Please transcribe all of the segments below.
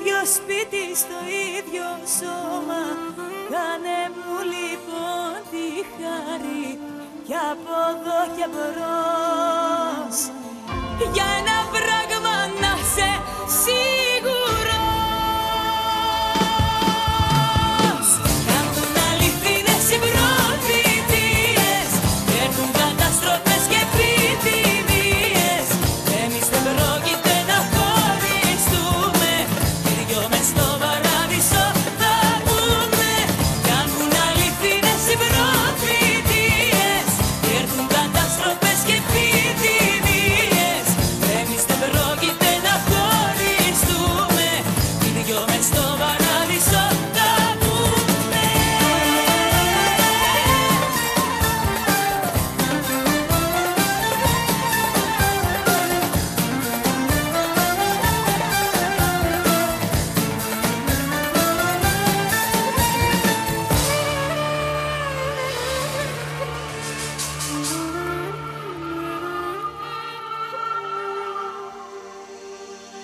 ίδιο σπίτι, στο ίδιο σώμα. Κάνε μου λοιπόν τη χάρη κι από εδώ και μπρος. Για ένα βράδυ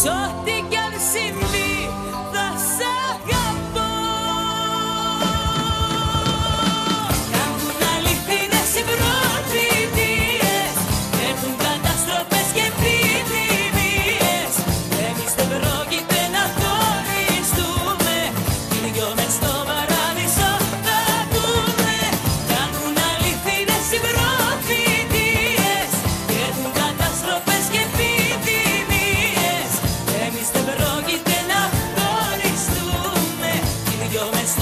Σ' ό,τι κι αν συμβεί θα σ' αγαπώ. Κάνουν Έχουν καταστροφές και επιδημίες. Εμείς δεν να χωριστούμε Κλειό μες Dios me está